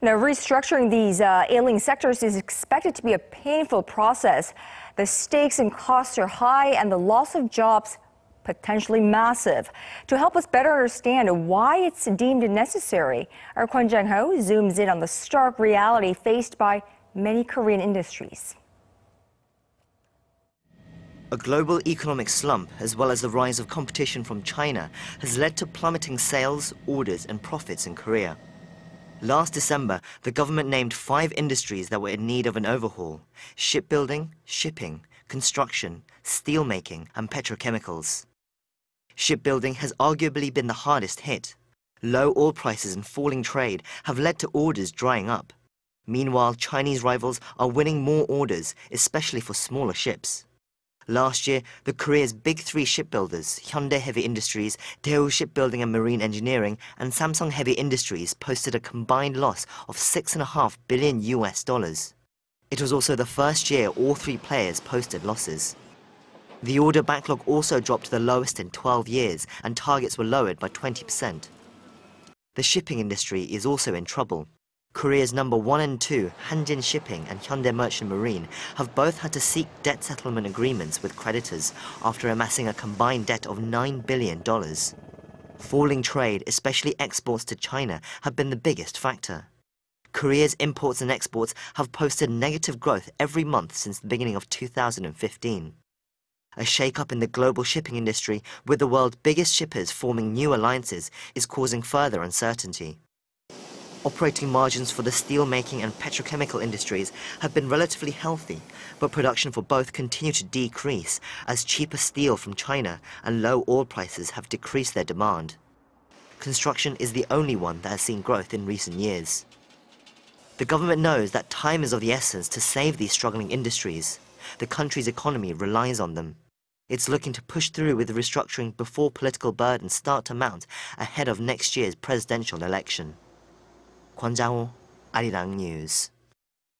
Now, restructuring these uh, ailing sectors is expected to be a painful process. The stakes and costs are high, and the loss of jobs potentially massive. To help us better understand why it's deemed necessary, our Kwon Jang-ho zooms in on the stark reality faced by many Korean industries. A global economic slump, as well as the rise of competition from China, has led to plummeting sales, orders, and profits in Korea. Last December, the government named five industries that were in need of an overhaul shipbuilding, shipping, construction, steelmaking, and petrochemicals. Shipbuilding has arguably been the hardest hit. Low oil prices and falling trade have led to orders drying up. Meanwhile, Chinese rivals are winning more orders, especially for smaller ships. Last year, the Korea's big three shipbuilders, Hyundai Heavy Industries, Daewoo Shipbuilding and Marine Engineering, and Samsung Heavy Industries posted a combined loss of 6.5 billion US dollars. It was also the first year all three players posted losses. The order backlog also dropped to the lowest in 12 years, and targets were lowered by 20%. The shipping industry is also in trouble. Korea's number one and two, Hanjin Shipping and Hyundai Merchant Marine, have both had to seek debt settlement agreements with creditors after amassing a combined debt of $9 billion. Falling trade, especially exports to China, have been the biggest factor. Korea's imports and exports have posted negative growth every month since the beginning of 2015. A shake-up in the global shipping industry, with the world's biggest shippers forming new alliances, is causing further uncertainty. Operating margins for the steelmaking and petrochemical industries have been relatively healthy, but production for both continue to decrease as cheaper steel from China and low oil prices have decreased their demand. Construction is the only one that has seen growth in recent years. The government knows that time is of the essence to save these struggling industries. The country's economy relies on them. It's looking to push through with the restructuring before political burdens start to mount ahead of next year's presidential election. 권장우 아리랑 뉴스.